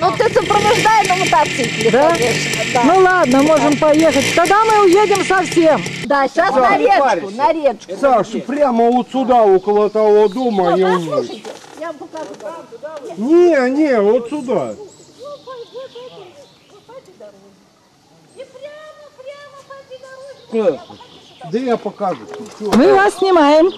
Ну ты сопровождай на мотоцикле, Да? конечно. Да, Ну ладно, можем поехать. Тогда мы уедем совсем. да сейчас на речку, на речку. Саша, прямо вот сюда, около того дома, ну, я да, слушайте, я вам покажу. Не, не, вот сюда. Ну, ну, да я покажу. Мы э. вас снимаем.